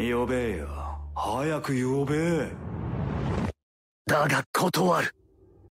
呼べよ。早く呼べ。だが断る。